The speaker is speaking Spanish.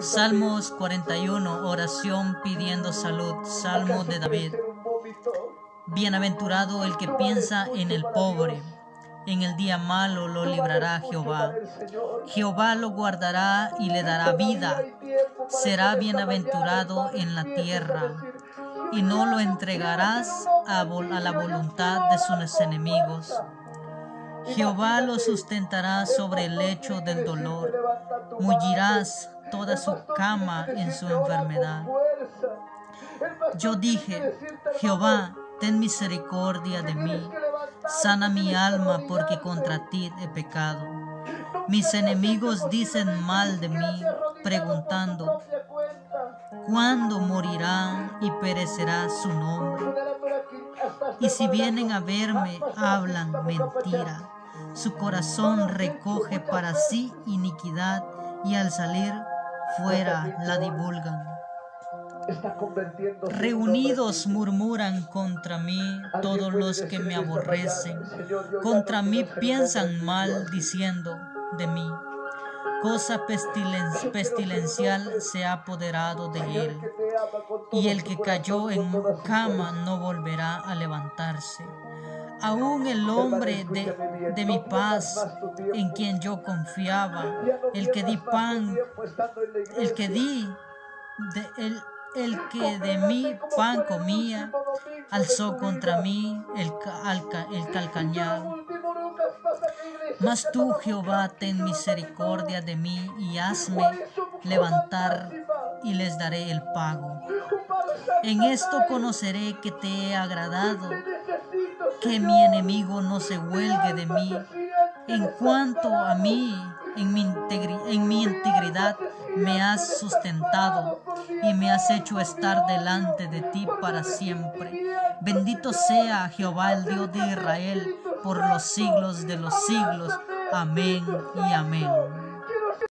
Salmos 41, oración pidiendo salud. Salmo de David. Bienaventurado el que piensa en el pobre. En el día malo lo librará Jehová. Jehová lo guardará y le dará vida. Será bienaventurado en la tierra. Y no lo entregarás a, la voluntad de sus enemigos. Jehová lo sustentará sobre el lecho del dolor. Mullirás toda su cama en su enfermedad. Yo dije, Jehová, ten misericordia de mí, sana mi alma porque contra ti he pecado. Mis enemigos dicen mal de mí, preguntando, ¿cuándo morirá y perecerá su nombre? Y si vienen a verme, hablan mentira. Su corazón recoge para sí iniquidad y al salir fuera la divulgan. Reunidos murmuran contra mí todos los que me aborrecen. Contra mí piensan mal diciendo de mí. Cosa pestilencial se ha apoderado de él. Y el que cayó en cama no volverá a levantarse aún el hombre de, mi paz, en quien yo confiaba, el que di pan, el que di, de, el, el que de mí pan comía, alzó contra mí el, el calcañal. Mas tú, Jehová, ten misericordia de mí y hazme levantar y les daré el pago. En esto conoceré que te he agradado que mi enemigo no se huelgue de mí. En cuanto a mí, en mi, integridad me has sustentado y me has hecho estar delante de ti para siempre. Bendito sea Jehová el Dios de Israel por los siglos de los siglos. Amén y amén.